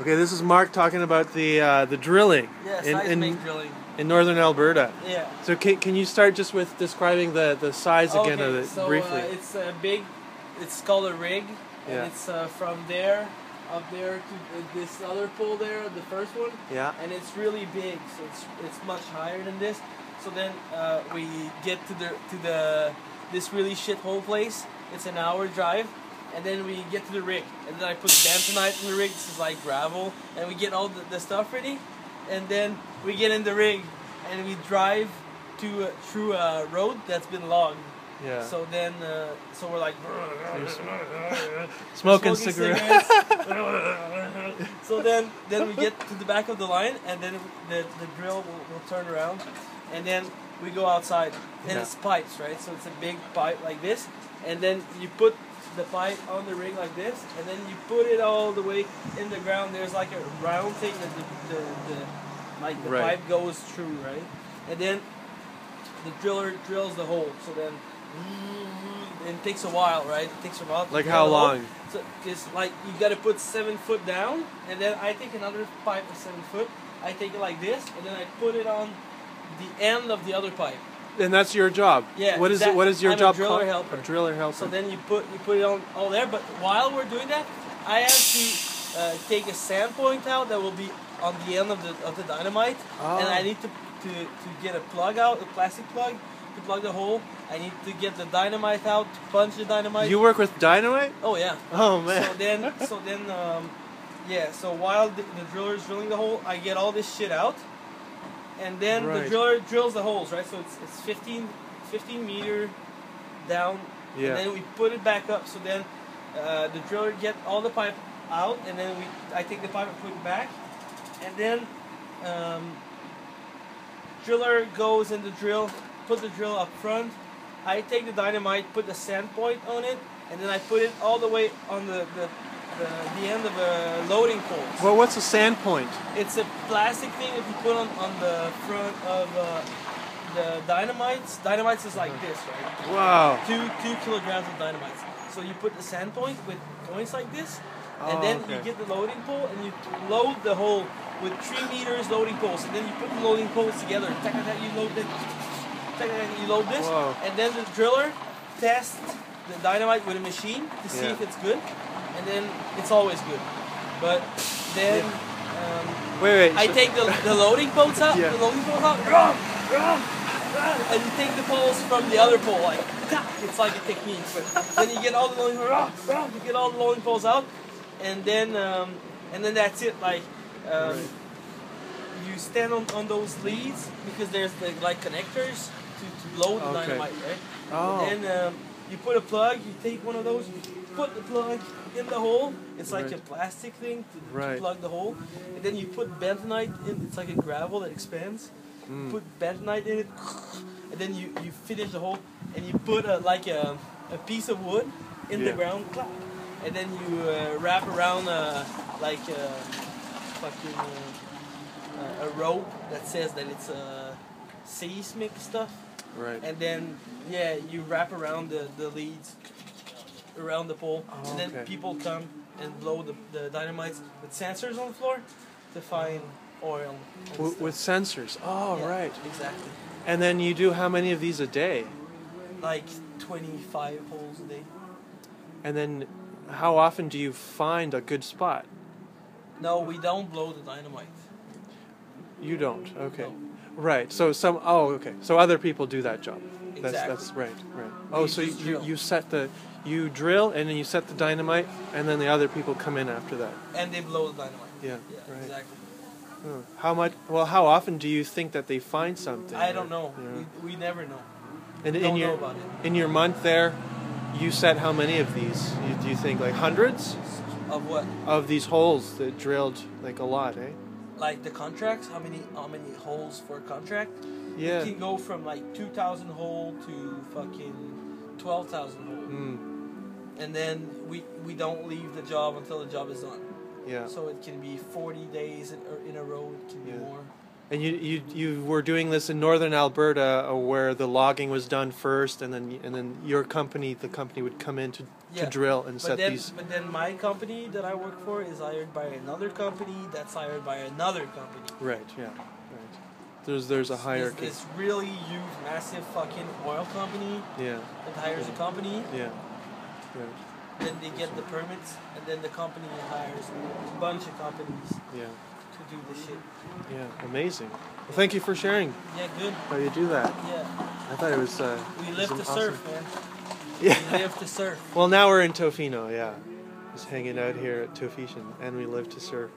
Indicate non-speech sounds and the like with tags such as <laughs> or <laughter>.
Okay, this is Mark talking about the uh, the drilling Yeah, in, in, drilling. in northern Alberta. Yeah. So can, can you start just with describing the, the size again okay, of it so, briefly? Uh, it's a big. It's called a rig, and Yeah. it's uh, from there up there to uh, this other pole there, the first one, yeah. and it's really big. So it's it's much higher than this. So then uh, we get to the to the this really shithole place. It's an hour drive. And then we get to the rig, and then I put bentonite in the rig. This is like gravel, and we get all the, the stuff ready, and then we get in the rig, and we drive to uh, through a road that's been logged. Yeah. So then, uh, so we're like <laughs> Smoking, smoking cigarettes. cigarettes. <laughs> so then, then we get to the back of the line, and then the the drill will, will turn around, and then we go outside, and Yeah. it's pipes, right? So it's a big pipe like this, and then you put the pipe on the ring like this, and then you put it all the way in the ground. There's like a round thing that the, the, the like the Right. pipe goes through, right? And then the driller drills the hole. So then, and it takes a while, right? It takes a while. Like how long? So it's like you got to put seven foot down, and then I take another pipe of seven foot. I take it like this, and then I put it on the end of the other pipe. And that's your job. Yeah, What is it? exact- What is your I'm a job driller called? helper. A driller helper. So then you put you put it on all there. But while we're doing that, I have to uh, take a sand point out that will be on the end of the of the dynamite, oh. and. I need to, to to get a plug out, a plastic plug, to plug the hole. I need to get the dynamite out, to punch the dynamite. you work with dynamite? oh yeah. Oh man. So then, so then, um, yeah. So while the, the driller is drilling the hole, I get all this shit out, and then Right. the driller drills the holes, right? So it's it's 15, 15 meter down, Yeah. and then we put it back up. So then, uh, the driller get all the pipe out, and then we I take the pipe and put it back, and then, um, driller goes in the drill, put the drill up front. I take the dynamite, put the sand point on it, and then I put it all the way on the the, the, the end of a loading pole. well, what's a sand point? It's a plastic thing that you put on, on the front of uh, the dynamites. Dynamites is like this, right? Wow. Two two kilograms of dynamites. So you put the sand point with points like this, Oh, and then okay. you get the loading pole and you load the hole with three meters loading poles, and then you put the loading poles together. Tack, You load that. tack, You load this, Whoa. and then the driller tests the dynamite with a machine to see Yeah. if it's good, and then it's always good. But then. Um, Wait, wait. I so- take the, the loading bolts out, Yeah. the loading bolts out, rum, rum, rum, and you take the poles from the other pole, like, it's like a technique. But then you get all the loading, rum, rum, you get all the loading poles out, and then um, and then that's it. Like, um, Right. you stand on, on those leads because there's the like connectors to, to load the Okay. dynamite, right? Oh. And then um, you put a plug, you take one of those, put the plug in the hole. It's like Right. a plastic thing to, to plug the hole. And then you put bentonite in, it's like a gravel that expands. Mm. Put bentonite in it, and then you, you finish the hole, and you put a, like a, a piece of wood in Yeah. the ground, and then you uh, wrap around uh, like a fucking uh, a rope that says that it's a seismic stuff Right. and then yeah, you wrap around the, the leads around the pole, Oh, and then okay. people come and blow the, the dynamites with sensors on the floor to find oil. W- with sensors. Oh, Yeah, right. Exactly. And then you do how many of these a day? Like 25 holes a day. And then how often do you find a good spot? No, we don't blow the dynamite. You don't. Okay. No. Right. So some. Oh, okay. So other people do that job. That's Exactly. that's right. Right. Oh, We so you, you drill. you set the you drill and then you set the dynamite and then the other people come in after that. And they blow the dynamite. Yeah. Yeah, right. exactly. Oh. How much? Well, how often do you think that they find something? I don't know. Yeah. We, we never know. And don't in know your about it. in your month there, you set how many of these? You, do you think like hundreds Of what? of these holes that drilled like a lot, eh? Like the contracts? How many how many holes for a contract? Yeah. It can go from like 2,000 hole to fucking 12,000 hole. Mm, And then we, we don't leave the job until the job is done. yeah. So it can be 40 days in, or in a row, it can be Yeah. more. And you, you you were doing this in northern Alberta, uh, where the logging was done first, and then and then your company, the company, would come in to, Yeah. to drill and But set then, these. but then my company that I work for is hired by another company that's hired by another company. Right. Yeah. Right. There's there's a hierarchy. this really huge, massive fucking oil company Yeah. that hires a company. Yeah. Right. Then they get the permits, and then the company hires a bunch of companies Yeah. To do the shit. Yeah. Amazing. Well, thank you for sharing Yeah, good. how you do that. Yeah, I thought it was. Uh, we live to awesome. surf, man. Yeah. We live to surf. Well, now we're in Tofino, yeah. Just hanging out here at Tofitian, and we live to surf.